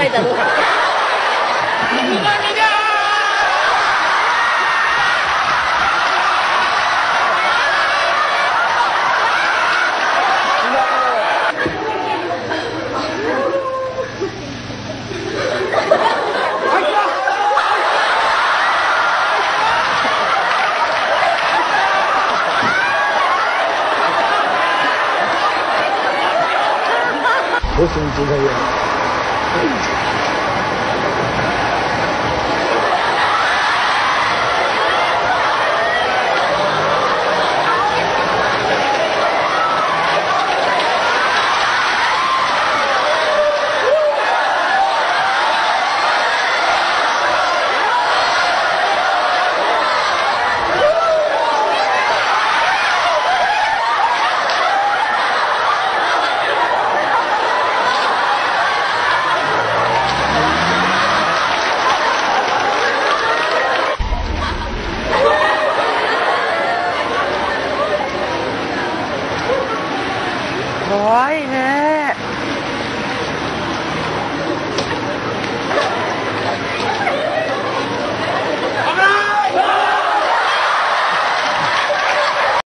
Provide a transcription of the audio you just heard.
快走！你干你干！你干！怖いね